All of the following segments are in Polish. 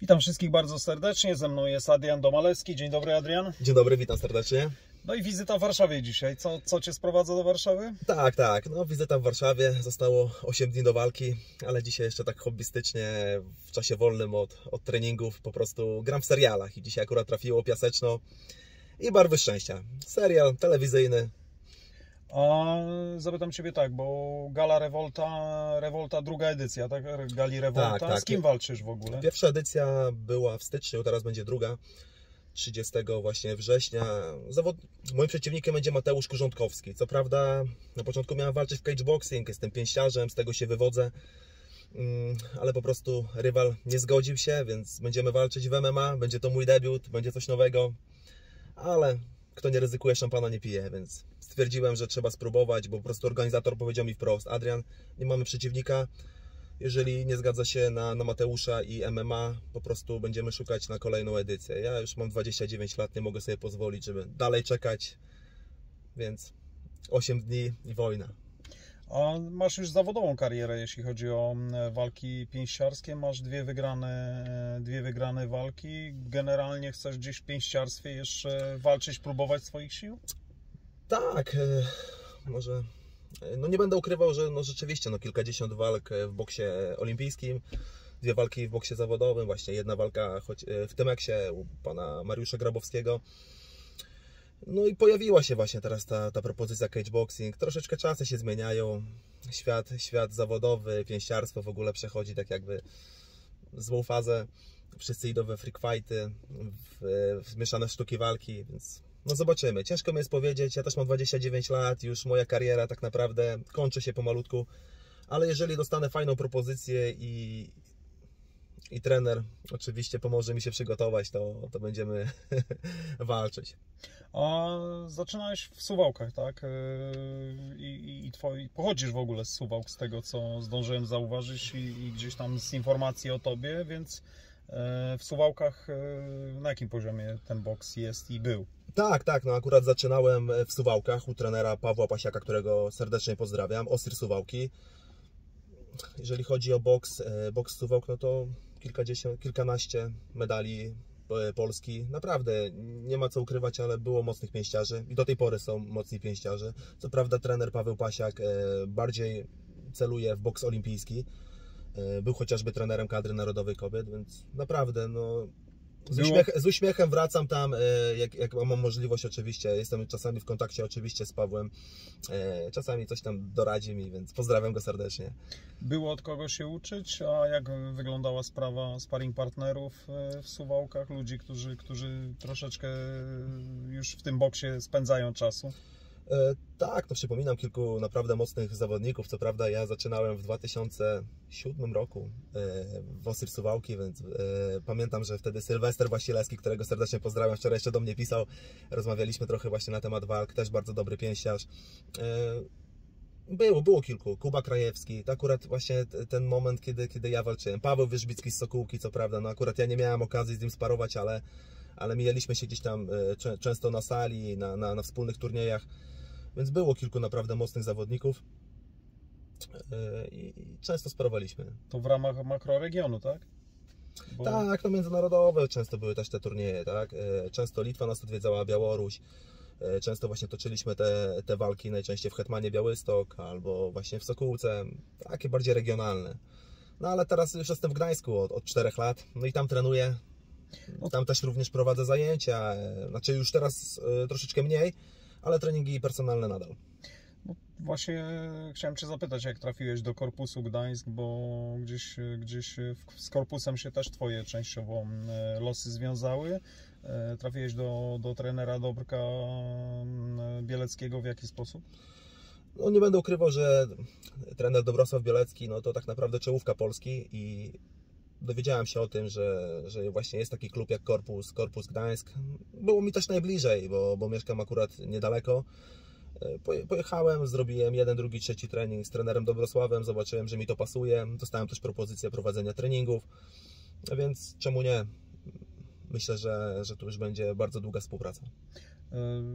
Witam wszystkich bardzo serdecznie. Ze mną jest Adrian Domalewski. Dzień dobry, Adrian. Dzień dobry, witam serdecznie. No i wizyta w Warszawie dzisiaj. Co, co Cię sprowadza do Warszawy? Tak, tak. No, wizyta w Warszawie. Zostało 8 dni do walki, ale dzisiaj jeszcze tak hobbystycznie, w czasie wolnym od, od treningów, po prostu gram w serialach. I dzisiaj akurat trafiło Piaseczno i Barwy Szczęścia. Serial telewizyjny. A zapytam Ciebie tak, bo Gala Revolta, Revolta druga edycja, tak? Gali Revolta. Tak, tak. Z kim walczysz w ogóle? Pierwsza edycja była w styczniu, teraz będzie druga. 30 właśnie września. Zawod... Moim przeciwnikiem będzie Mateusz Kurzątkowski. Co prawda na początku miałem walczyć w cageboxing, jestem pięściarzem, z tego się wywodzę. Mm, Ale po prostu rywal nie zgodził się, więc będziemy walczyć w MMA. Będzie to mój debiut, będzie coś nowego. Ale kto nie ryzykuje, szampana nie pije, więc stwierdziłem, że trzeba spróbować, bo po prostu organizator powiedział mi wprost: Adrian, nie mamy przeciwnika. Jeżeli nie zgadza się na, na Mateusza i MMA, po prostu będziemy szukać na kolejną edycję. Ja już mam 29 lat, nie mogę sobie pozwolić, żeby dalej czekać, więc 8 dni i wojna. A masz już zawodową karierę, jeśli chodzi o mm, walki pięściarskie. Masz dwie wygrane, e, dwie wygrane walki. Generalnie chcesz gdzieś w pięściarstwie jeszcze walczyć, próbować swoich sił? Tak, e, może. e, No nie będę ukrywał, że no rzeczywiście no kilkadziesiąt walk w boksie olimpijskim, dwie walki w boksie zawodowym, właśnie jedna walka choć w Tymeksie u pana Mariusza Grabowskiego. No i pojawiła się właśnie teraz ta, ta propozycja cageboxing. Troszeczkę czasy się zmieniają. Świat, świat zawodowy, pięściarstwo w ogóle przechodzi tak jakby złą fazę. Wszyscy idą we freak fighty, w, w mieszane sztuki walki, więc no zobaczymy. Ciężko mi jest powiedzieć. Ja też mam 29 lat, już moja kariera tak naprawdę kończy się pomalutku. Ale jeżeli dostanę fajną propozycję i, i trener oczywiście pomoże mi się przygotować, to, to będziemy walczyć. A zaczynałeś w Suwałkach, tak? Yy, I, i, twoi, pochodzisz w ogóle z Suwałk, z tego co zdążyłem zauważyć i, i gdzieś tam z informacji o tobie, więc e, w Suwałkach e, na jakim poziomie ten boks jest i był? Tak, tak, no akurat zaczynałem w Suwałkach u trenera Pawła Pasiaka, którego serdecznie pozdrawiam, Osir Suwałki. Jeżeli chodzi o boks, e, boks Suwałk, no to kilkadziesiąt, kilkanaście medali e, Polski. Naprawdę, nie ma co ukrywać, ale było mocnych pięściarzy i do tej pory są mocni pięściarze. Co prawda trener Paweł Pasiak e, bardziej celuje w boks olimpijski. E, Był chociażby trenerem kadry narodowej kobiet, więc naprawdę, no, z, uśmiech, z uśmiechem wracam tam, e, jak, jak mam możliwość oczywiście. Jestem czasami w kontakcie oczywiście z Pawłem. E, Czasami coś tam doradzi mi, więc pozdrawiam go serdecznie. Było od kogo się uczyć, a jak wyglądała sprawa sparring partnerów e, w Suwałkach, ludzi, którzy, którzy troszeczkę już w tym boksie spędzają czasu? E, Tak, to przypominam kilku naprawdę mocnych zawodników. Co prawda ja zaczynałem w 2007 roku e, w Osir Suwałki, więc e, pamiętam, że wtedy Sylwester Wasilewski, którego serdecznie pozdrawiam, wczoraj jeszcze do mnie pisał. Rozmawialiśmy trochę właśnie na temat walk, też bardzo dobry pięściarz. Było, było kilku. Kuba Krajewski, to akurat właśnie ten moment, kiedy, kiedy ja walczyłem. Paweł Wyżbicki z Sokółki, co prawda, no akurat ja nie miałem okazji z nim sparować, ale, ale mijaliśmy się gdzieś tam czę- często na sali, na, na, na wspólnych turniejach. Więc było kilku naprawdę mocnych zawodników Yy, i często sparowaliśmy. To w ramach makroregionu, tak? Bo Tak, no międzynarodowe często były też te turnieje, tak? Yy, Często Litwa nas odwiedzała, Białoruś. Yy, Często właśnie toczyliśmy te, te walki najczęściej w Hetmanie Białystok albo właśnie w Sokółce, takie bardziej regionalne. No ale teraz już jestem w Gdańsku od, od 4 lat, no i tam trenuję. Tam też również prowadzę zajęcia, znaczy już teraz troszeczkę mniej, ale treningi personalne nadal. No, właśnie chciałem Cię zapytać, jak trafiłeś do Korpusu Gdańsk, bo gdzieś, gdzieś w- z Korpusem się też Twoje częściowo e, losy związały. E, Trafiłeś do, do trenera Dobrka Bieleckiego w jaki sposób? No nie będę ukrywał, że trener Dobrosław Bielecki no to tak naprawdę czołówka Polski i dowiedziałem się o tym, że, że właśnie jest taki klub jak Korpus, Korpus Gdańsk. Było mi też najbliżej, bo, bo mieszkam akurat niedaleko. E, poje- Pojechałem, zrobiłem jeden, drugi, trzeci trening z trenerem Dobrosławem, zobaczyłem, że mi to pasuje. Dostałem też propozycję prowadzenia treningów, więc czemu nie? Myślę, że, że tu już będzie bardzo długa współpraca.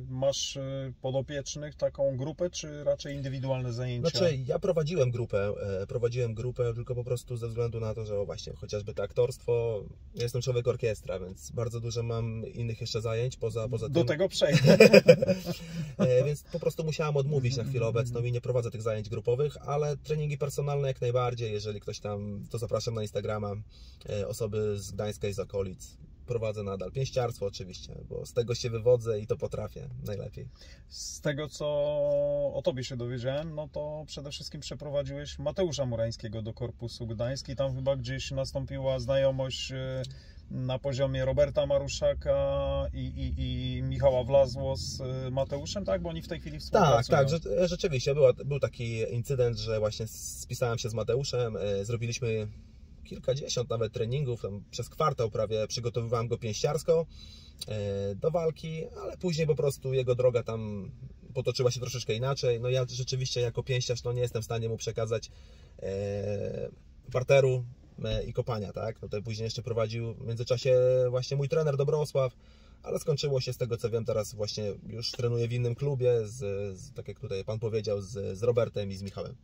Masz podopiecznych taką grupę, czy raczej indywidualne zajęcia? Znaczy, ja prowadziłem grupę, prowadziłem grupę tylko po prostu ze względu na to, że właśnie, chociażby to aktorstwo, ja jestem człowiek orkiestra, więc bardzo dużo mam innych jeszcze zajęć poza, poza tym. Do tego przejdę. więc po prostu musiałem odmówić na chwilę obecną i nie prowadzę tych zajęć grupowych, ale treningi personalne jak najbardziej, jeżeli ktoś tam, to zapraszam na Instagrama, osoby z Gdańska i z okolic, prowadzę nadal. Pięściarstwo oczywiście, bo z tego się wywodzę i to potrafię najlepiej. Z tego, co o Tobie się dowiedziałem, no to przede wszystkim przeprowadziłeś Mateusza Murańskiego do Korpusu Gdański. Tam chyba gdzieś nastąpiła znajomość e, na poziomie Roberta Maruszaka i, i, i Michała Wlazło z e, Mateuszem, tak? Bo oni w tej chwili współpracują. Tak, tak, rzeczywiście. Była, był taki incydent, że właśnie spisałem się z Mateuszem, e, zrobiliśmy kilkadziesiąt nawet treningów, przez kwartał prawie przygotowywałem go pięściarsko e, do walki, ale później po prostu jego droga tam potoczyła się troszeczkę inaczej. No ja rzeczywiście jako pięściarz no nie jestem w stanie mu przekazać e, parteru e, i kopania, tak? Tutaj później jeszcze prowadził w międzyczasie właśnie mój trener Dobrosław, ale skończyło się z tego co wiem teraz właśnie już trenuję w innym klubie, z, z tak jak tutaj Pan powiedział, z, z Robertem i z Michałem.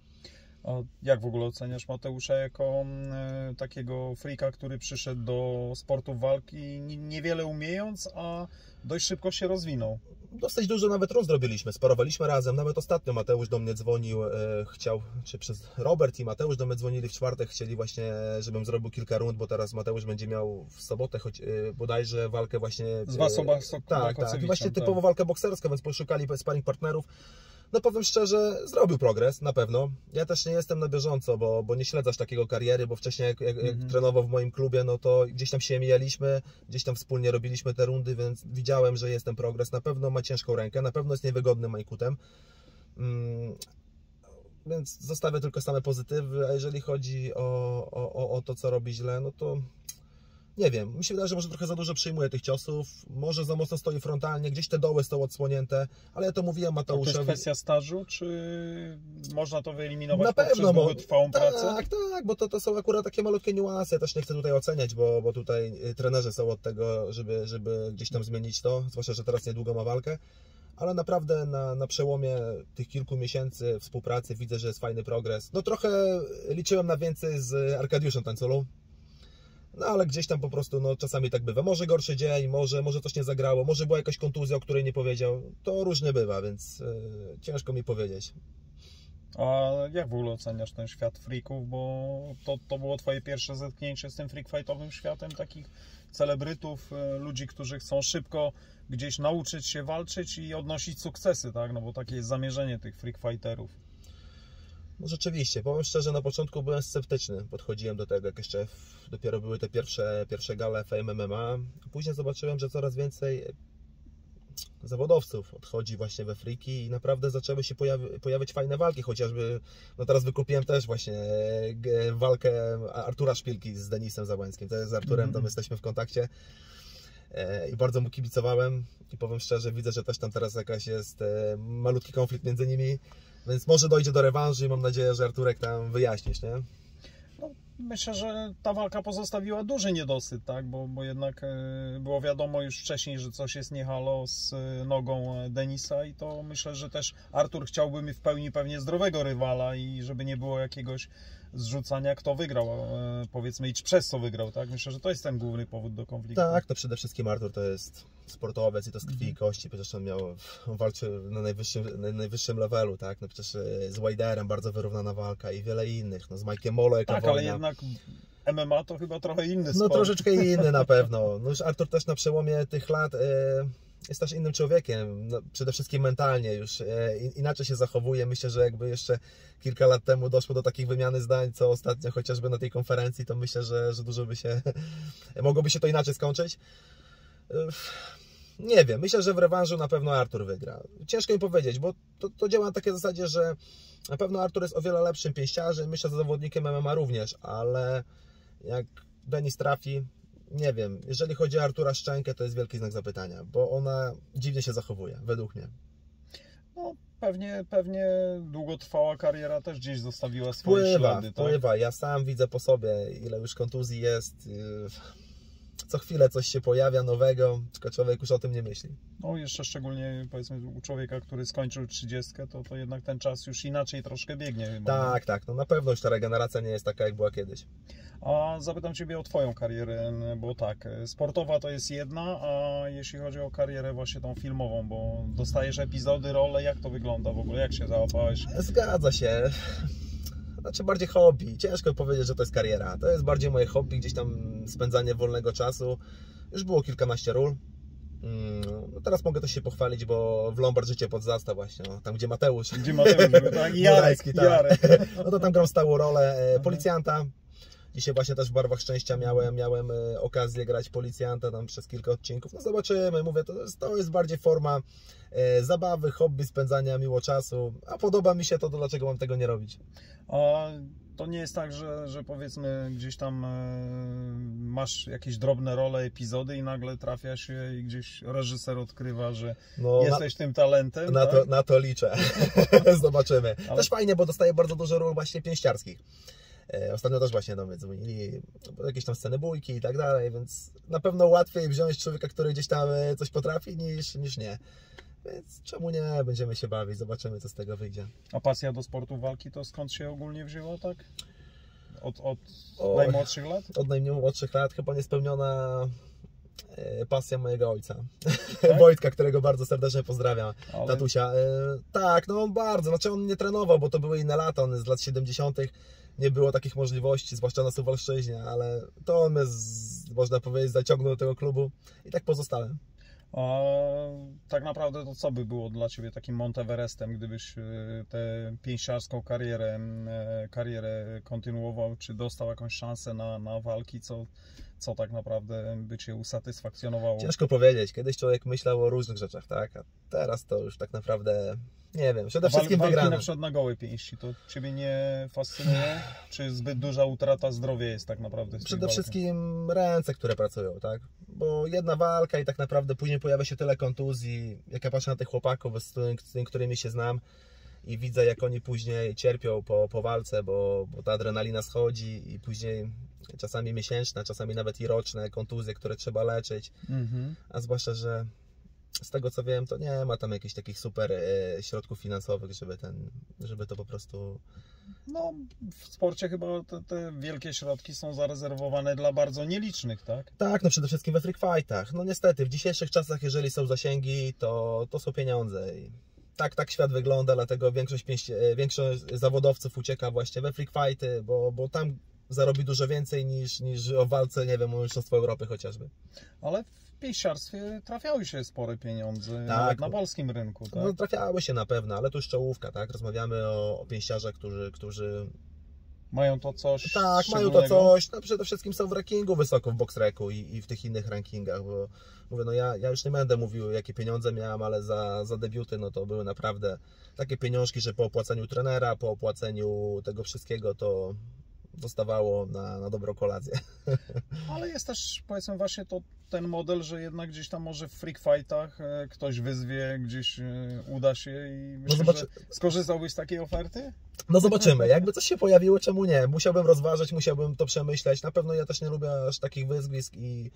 A jak w ogóle oceniasz Mateusza jako e, takiego frika, który przyszedł do sportu walki niewiele umiejąc, a dość szybko się rozwinął? Dosyć dużo nawet rozrobiliśmy, sparowaliśmy razem. Nawet ostatnio Mateusz do mnie dzwonił, e, chciał, czy przez Robert i Mateusz do mnie dzwonili w czwartek, chcieli właśnie, żebym zrobił kilka rund, bo teraz Mateusz będzie miał w sobotę choć, e, bodajże walkę właśnie... Z Wasoba Tak, tak, właśnie typowo tak. walkę bokserską, więc poszukali sparring partnerów. No powiem szczerze, zrobił progres, na pewno. Ja też nie jestem na bieżąco, bo, bo nie śledzasz takiego kariery, bo wcześniej jak, jak, jak mhm. trenował w moim klubie, no to gdzieś tam się mijaliśmy, gdzieś tam wspólnie robiliśmy te rundy, więc widziałem, że jest ten progres. Na pewno ma ciężką rękę, na pewno jest niewygodnym majkutem. Mm, więc zostawię tylko same pozytywy, a jeżeli chodzi o, o, o to, co robi źle, no to nie wiem, mi się wydaje, że może trochę za dużo przyjmuje tych ciosów, może za mocno stoi frontalnie, gdzieś te doły są odsłonięte, ale ja to mówiłem Mateuszowi. To jest kwestia stażu, czy można to wyeliminować Na pewno, bo, trwałą tak, pracę? Tak, tak, bo to, to są akurat takie malutkie niuanse, też nie chcę tutaj oceniać, bo, bo tutaj y, trenerzy są od tego, żeby, żeby gdzieś tam zmienić to, zwłaszcza, że teraz niedługo ma walkę ale naprawdę na, na przełomie tych kilku miesięcy współpracy widzę, że jest fajny progres. No trochę liczyłem na więcej z Arkadiuszem Tańculą, no ale gdzieś tam po prostu, no czasami tak bywa. Może gorszy dzień, może, może coś nie zagrało, może była jakaś kontuzja, o której nie powiedział. To różnie bywa, więc yy, ciężko mi powiedzieć. A jak w ogóle oceniasz ten świat freaków, bo to, to było twoje pierwsze zetknięcie z tym freak fightowym światem, takich celebrytów, e, ludzi, którzy chcą szybko gdzieś nauczyć się walczyć i odnosić sukcesy, tak? No bo takie jest zamierzenie tych freak fighterów. No rzeczywiście, powiem szczerze, na początku byłem sceptyczny, podchodziłem do tego, jak jeszcze dopiero były te pierwsze, pierwsze gale Fame MMA. Później zobaczyłem, że coraz więcej zawodowców odchodzi właśnie we friki i naprawdę zaczęły się pojawi pojawiać fajne walki, chociażby, no teraz wykupiłem też właśnie walkę Artura Szpilki z Denisem Załęckim, to jest z Arturem, mm tam jesteśmy w kontakcie e, i bardzo mu kibicowałem. I powiem szczerze, widzę, że też tam teraz jakaś jest e, malutki konflikt między nimi, więc może dojdzie do rewanżu i mam nadzieję, że Arturek tam wyjaśnisz, nie? No, myślę, że ta walka pozostawiła duży niedosyt, tak? Bo, bo jednak e, było wiadomo już wcześniej, że coś jest niehalo z e, nogą Denisa i to myślę, że też Artur chciałby mi w pełni pewnie zdrowego rywala i żeby nie było jakiegoś zrzucania, kto wygrał, e, powiedzmy, i przez co wygrał, tak? Myślę, że to jest ten główny powód do konfliktu. Tak, to przede wszystkim Artur to jest sportowiec i to z krwi i mhm. kości, przecież on miał, walczył na najwyższym, na najwyższym levelu, tak? No przecież e, z Widerem bardzo wyrównana walka i wiele innych, no z Mike'iem Molo jaka Tak, wojna. ale jednak MMA to chyba trochę inny no, sport. No troszeczkę inny na pewno. No już Artur też na przełomie tych lat... Yy jest też innym człowiekiem, no, przede wszystkim mentalnie już e, inaczej się zachowuje. Myślę, że jakby jeszcze kilka lat temu doszło do takich wymiany zdań, co ostatnio chociażby na tej konferencji, to myślę, że, że dużo by się, mogłoby się to inaczej skończyć. E, nie wiem, myślę, że w rewanżu na pewno Artur wygra. Ciężko mi powiedzieć, bo to, to działa na takiej zasadzie, że na pewno Artur jest o wiele lepszym pięściarzem, myślę, że zawodnikiem MMA również, ale jak Denis trafi, nie wiem, jeżeli chodzi o Artura Szczękę, to jest wielki znak zapytania, bo ona dziwnie się zachowuje, według mnie. No, pewnie, pewnie długotrwała kariera też gdzieś zostawiła swoje wpływa, ślady. Wpływa, tak? ja sam widzę po sobie, ile już kontuzji jest. Co chwilę coś się pojawia nowego, tylko człowiek już o tym nie myśli. No jeszcze szczególnie powiedzmy u człowieka, który skończył 30, to, to jednak ten czas już inaczej troszkę biegnie. Chyba? Tak, tak, no na pewno już ta regeneracja nie jest taka, jak była kiedyś. A zapytam Ciebie o Twoją karierę, bo tak, sportowa to jest jedna, a jeśli chodzi o karierę właśnie tą filmową, bo dostajesz epizody, role, jak to wygląda w ogóle, jak się załapałeś? Zgadza się. Znaczy bardziej hobby. Ciężko powiedzieć, że to jest kariera. To jest bardziej moje hobby, gdzieś tam spędzanie wolnego czasu. Już było kilkanaście ról. Mm, No teraz mogę też się pochwalić, bo w Lombard życie pod zastaw właśnie, no, tam gdzie Mateusz. Gdzie Mateusz tak? Jarek, tak. Jarek. No to tam gram stałą rolę e, policjanta. Dzisiaj właśnie też w Barwach Szczęścia miałem, miałem e, okazję grać policjanta tam przez kilka odcinków. No zobaczymy, mówię, to jest, to jest bardziej forma e, zabawy, hobby, spędzania miło czasu. A podoba mi się to, to dlaczego mam tego nie robić? A to nie jest tak, że, że powiedzmy gdzieś tam e, masz jakieś drobne role, epizody i nagle trafia się i gdzieś reżyser odkrywa, że No, jesteś tym talentem, na, tak? to, na to liczę. Zobaczymy. Ale- Też fajnie, bo dostaję bardzo dużo ról właśnie pięściarskich. E, Ostatnio też właśnie do mnie dzwonili, bo jakieś tam sceny bójki i tak dalej, więc na pewno łatwiej wziąć człowieka, który gdzieś tam e, coś potrafi, niż, niż nie. Więc czemu nie? Będziemy się bawić, zobaczymy, co z tego wyjdzie. A pasja do sportu walki to skąd się ogólnie wzięła, tak? Od, od Oj. najmłodszych lat? Od najmłodszych lat chyba niespełniona pasja mojego ojca. Tak? Wojtka, którego bardzo serdecznie pozdrawiam. Ale Tatusia. E, tak, no on bardzo, znaczy on nie trenował, bo to były inne lata, on jest z lat 70. Nie było takich możliwości, zwłaszcza na Suwalszczyźnie, ale to on mnie, z, można powiedzieć, zaciągnął do tego klubu i tak pozostałem. A tak naprawdę to co by było dla Ciebie takim Monteverestem, gdybyś e, tę pięściarską karierę, e, karierę kontynuował, czy dostał jakąś szansę na, na walki, co, co tak naprawdę by Cię usatysfakcjonowało? Ciężko powiedzieć, kiedyś człowiek myślał o różnych rzeczach, tak, a teraz to już tak naprawdę, nie wiem, przede Wal- wszystkim walki wygrane. na przykład na gołe pięści, to Ciebie nie fascynuje? Czy zbyt duża utrata zdrowia jest tak naprawdę tych Przede wszystkim ręce, które pracują, tak? Bo jedna walka i tak naprawdę później pojawia się tyle kontuzji. Jak ja patrzę na tych chłopaków, z z tymi którymi się znam i widzę, jak oni później cierpią po, po walce, bo, bo ta adrenalina schodzi i później czasami miesięczne, czasami nawet i roczne kontuzje, które trzeba leczyć. Mhm. A zwłaszcza, że z tego co wiem, to nie ma tam jakichś takich super e, środków finansowych, żeby, ten, żeby to po prostu No, w sporcie chyba te, te wielkie środki są zarezerwowane dla bardzo nielicznych, tak? Tak, no przede wszystkim we freak fightach. No niestety, w dzisiejszych czasach, jeżeli są zasięgi, to, to są pieniądze. I tak, tak świat wygląda, dlatego większość, e, większość zawodowców ucieka właśnie we freak fighty, bo, bo tam zarobi dużo więcej niż, niż o walce, nie wiem, o Mistrzostwo Europy chociażby. Ale w pięściarstwie trafiały się spore pieniądze, Tak. nawet na polskim rynku, tak? No trafiały się na pewno, ale to już czołówka, tak? Rozmawiamy o, o pięściarzach, którzy, którzy Mają to coś Tak, mają to coś. No przede wszystkim są w rankingu wysoko w Boxreku i, i w tych innych rankingach, bo mówię, no ja, ja już nie będę mówił, jakie pieniądze miałem, ale za, za debiuty, no to były naprawdę takie pieniążki, że po opłaceniu trenera, po opłaceniu tego wszystkiego, to dostawało na, na dobrą kolację. Ale jest też, powiedzmy, właśnie to ten model, że jednak gdzieś tam może w freak fightach e, ktoś wyzwie, gdzieś e, uda się i myślę, zobaczy- że skorzystałbyś z takiej oferty? No zobaczymy, jakby coś się pojawiło, czemu nie? Musiałbym rozważyć, musiałbym to przemyśleć. Na pewno ja też nie lubię aż takich wyzwisk i,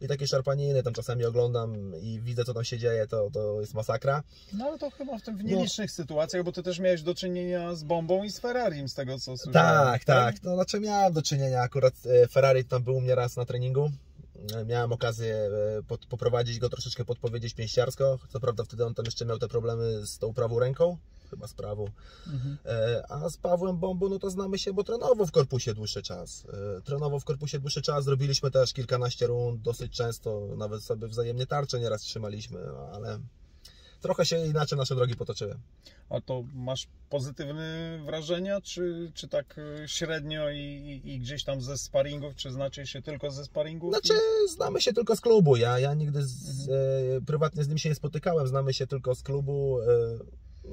i takie szarpaniny, tam czasami oglądam i widzę, co tam się dzieje, to, to jest masakra. No ale to chyba w tym w No. nielicznych sytuacjach, bo ty też miałeś do czynienia z bombą i z Ferrarim, z tego co słyszałem. Tak, tak. No, znaczy miałem do czynienia akurat e, Ferrari tam był u mnie raz na treningu. E, Miałem okazję e, pod, poprowadzić go troszeczkę podpowiedzieć pięściarsko. Co prawda wtedy on tam jeszcze miał te problemy z tą prawą ręką, chyba z prawą. Mhm. E, A z Pawłem Bombu, no to znamy się, bo trenował w korpusie dłuższy czas. E, Trenował w korpusie dłuższy czas, zrobiliśmy też kilkanaście rund dosyć często, nawet sobie wzajemnie tarcze nieraz trzymaliśmy, no, ale trochę się inaczej nasze drogi potoczyły. A to masz pozytywne wrażenia, czy, czy tak średnio i, i, gdzieś tam ze sparingów, czy znacie się tylko ze sparingów? Znaczy, znamy się tylko z klubu. Ja, ja nigdy z, e, prywatnie z nim się nie spotykałem, znamy się tylko z klubu. E,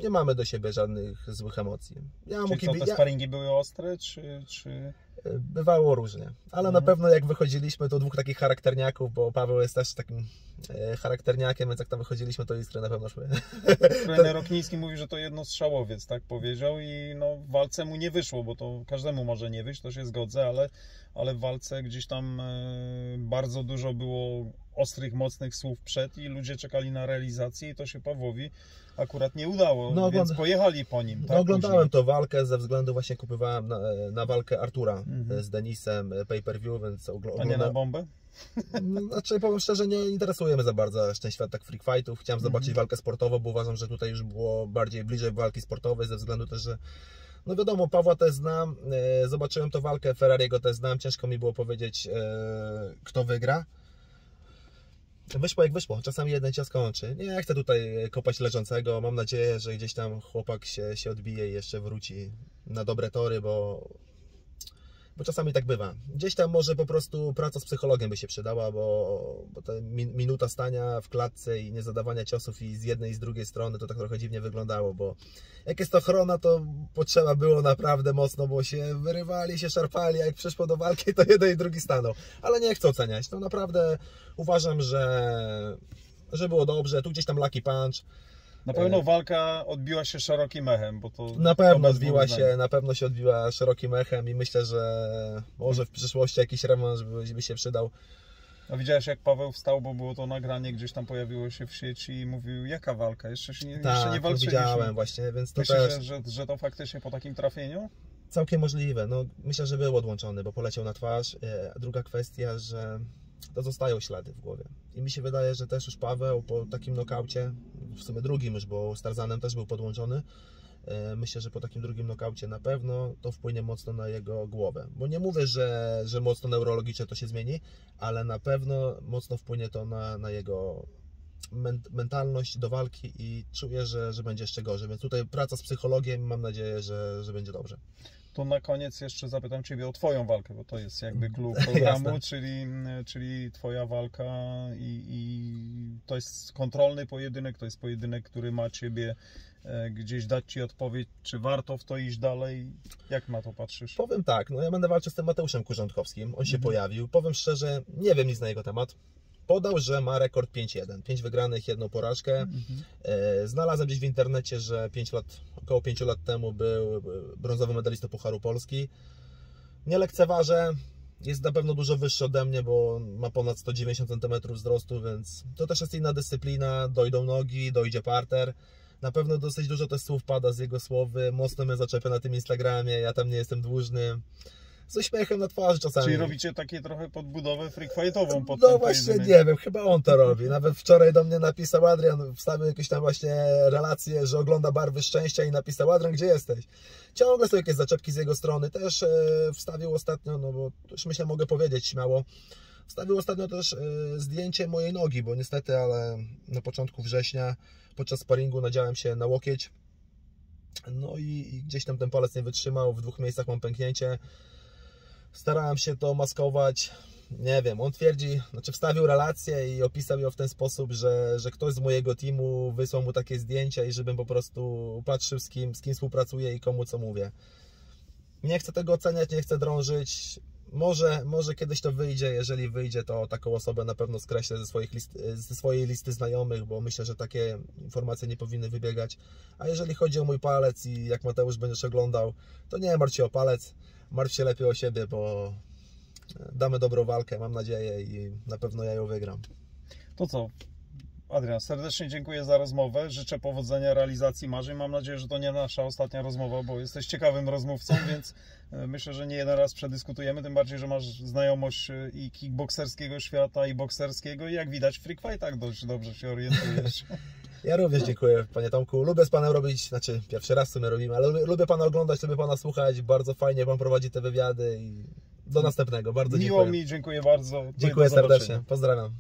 nie mamy do siebie żadnych złych emocji. Ja co, kibi- te ja, sparingi były ostre, czy... czy... Bywało różnie, ale Mhm. na pewno jak wychodziliśmy, to dwóch takich charakterniaków, bo Paweł jest też takim e, charakterniakiem, więc jak tam wychodziliśmy, to iskry na pewno szły. Trener Okniński mówi, że to jednostrzałowiec, tak powiedział i no, w walce mu nie wyszło, bo to każdemu może nie wyjść, to się zgodzę, ale, ale w walce gdzieś tam e, bardzo dużo było ostrych, mocnych słów przed i ludzie czekali na realizację i to się Pawłowi akurat nie udało, No, więc pojechali po nim. No, Tak, oglądałem później. tą walkę ze względu właśnie kupowałem na, na walkę Artura Mhm. e, z Denisem e, pay-per-view, więc ogl- A nie na oglądałem. bombę? No, Znaczy powiem szczerze, nie interesuje mnie za bardzo ten świat tak freak fightów. Chciałem Mhm. zobaczyć walkę sportową, bo uważam, że tutaj już było bardziej bliżej walki sportowej ze względu też, że no wiadomo, Pawła też znam, e, zobaczyłem tą walkę, Ferrariego też znam, ciężko mi było powiedzieć, kto wygra. Wyszło jak wyszło, czasami jeden cios kończy. Nie chcę tutaj kopać leżącego, mam nadzieję, że gdzieś tam chłopak się, się odbije i jeszcze wróci na dobre tory, bo bo czasami tak bywa. Gdzieś tam może po prostu praca z psychologiem by się przydała, bo, bo ta min- minuta stania w klatce i nie zadawania ciosów i z jednej i z drugiej strony to tak trochę dziwnie wyglądało, bo jak jest to ochrona, to potrzeba było naprawdę mocno, bo się wyrywali, się szarpali, a jak przyszło do walki, to jeden i drugi stanął. Ale nie chcę oceniać. No naprawdę uważam, że, że było dobrze. Tu gdzieś tam lucky punch. Na pewno walka odbiła się szerokim echem, bo to... E. Na pewno odbiła się, na pewno się odbiła szerokim echem i myślę, że może w przyszłości jakiś rewanż by, by się przydał. A widziałeś jak Paweł wstał, bo było to nagranie, gdzieś tam pojawiło się w sieci i mówił, jaka walka? Jeszcze się nie, jeszcze nie Tak, no walczyliśmy. widziałem właśnie, więc to Myślisz, też że, że, że to faktycznie po takim trafieniu? całkiem możliwe. No, myślę, że był odłączony, bo poleciał na twarz. E, druga kwestia, że to zostają ślady w głowie. I mi się wydaje, że też już Paweł po takim nokaucie, w sumie drugim już, bo z Tarzanem też był podłączony, e, myślę, że po takim drugim nokaucie na pewno to wpłynie mocno na jego głowę. Bo nie mówię, że, że mocno neurologicznie to się zmieni, ale na pewno mocno wpłynie to na, na jego men- mentalność do walki i czuję, że, że będzie jeszcze gorzej. Więc tutaj praca z psychologiem, mam nadzieję, że, że będzie dobrze. To na koniec jeszcze zapytam Ciebie o Twoją walkę, bo to jest jakby klub programu, czyli, czyli Twoja walka i, i to jest kontrolny pojedynek, to jest pojedynek, który ma Ciebie e, gdzieś dać Ci odpowiedź, czy warto w to iść dalej, jak na to patrzysz? Powiem tak, no ja będę walczył z tym Mateuszem Kurzątkowskim. On się Mhm. pojawił. Powiem szczerze, nie wiem nic na jego temat. Podał, że ma rekord 5-1. 5 wygranych, jedną porażkę. Mhm. E, Znalazłem gdzieś w internecie, że 5 lat, około 5 lat temu był brązowy medalista Pucharu Polski. Nie lekceważę. Jest na pewno dużo wyższy ode mnie, bo ma ponad 190 cm wzrostu, więc to też jest inna dyscyplina. Dojdą nogi, dojdzie parter. Na pewno dosyć dużo też słów pada z jego słowy. Mocno mnie zaczepia na tym Instagramie. Ja tam nie jestem dłużny. Z uśmiechem na twarzy czasami. Czyli robicie takie trochę podbudowę freak fightową pod No właśnie nie wiem, chyba on to robi. Nawet wczoraj do mnie napisał Adrian, wstawił jakieś tam właśnie relacje, że ogląda Barwy Szczęścia i napisał Adrian, gdzie jesteś? Ciągle są jakieś zaczepki z jego strony. Też e, wstawił ostatnio, no bo już myślę mogę powiedzieć śmiało, wstawił ostatnio też e, zdjęcie mojej nogi, bo niestety, ale na początku września podczas sparingu nadziałem się na łokieć. No i, i gdzieś tam ten palec nie wytrzymał, w dwóch miejscach mam pęknięcie. Starałem się to maskować. Nie wiem, on twierdzi, znaczy wstawił relację i opisał ją w ten sposób, że, że ktoś z mojego teamu wysłał mu takie zdjęcia i żebym po prostu patrzył z kim, z kim współpracuję i komu co mówię. Nie chcę tego oceniać, nie chcę drążyć. Może, może kiedyś to wyjdzie, jeżeli wyjdzie, to taką osobę na pewno skreślę ze, swoich list, ze swojej listy znajomych, bo myślę, że takie informacje nie powinny wybiegać. A jeżeli chodzi o mój palec i jak Mateusz będziesz oglądał, to nie martw się o palec, martw się lepiej o siebie, bo damy dobrą walkę, mam nadzieję i na pewno ja ją wygram. To co? Adrian, serdecznie dziękuję za rozmowę. Życzę powodzenia realizacji marzeń. Mam nadzieję, że to nie nasza ostatnia rozmowa, bo jesteś ciekawym rozmówcą, więc e, myślę, że nie jeden raz przedyskutujemy. Tym bardziej, że masz znajomość e, i kickbokserskiego świata, i bokserskiego. I jak widać, w freak fightach dość dobrze się orientujesz. Ja również dziękuję Panie Tomku. Lubię z Panem robić, znaczy pierwszy raz w sumie robimy, ale lubię, lubię Pana oglądać, lubię Pana słuchać. Bardzo fajnie Pan prowadzi te wywiady i do następnego. Bardzo Miło dziękuję. mi, dziękuję bardzo. Dziękuję serdecznie. Pozdrawiam.